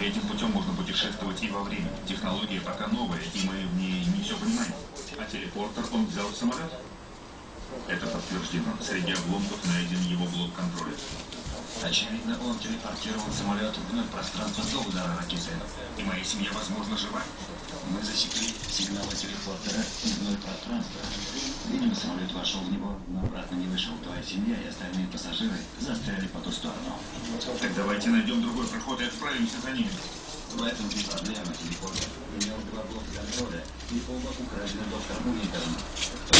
Этим путем можно путешествовать и во времени. Технология пока новая, и мы в ней не все понимаем. А телепортер он взял в самолет? Это подтверждено. Среди обломков найден его блок контроля. Очевидно, он телепортировал самолет вглубь пространства до удара ракеты. И моя семья, возможно, жива. Мы засекли сигналы телепортера вглубь пространства. Видимо, самолет вошел в него, семья и остальные пассажиры застряли по ту сторону. Так давайте найдем другой проход и отправимся за ними. В этом и проблема телепортер. Имел два блока контроля и оба украдены доктором Уинтером.